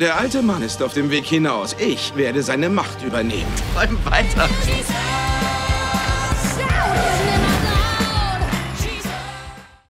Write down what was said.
Der alte Mann ist auf dem Weg hinaus. Ich werde seine Macht übernehmen. Träum weiter.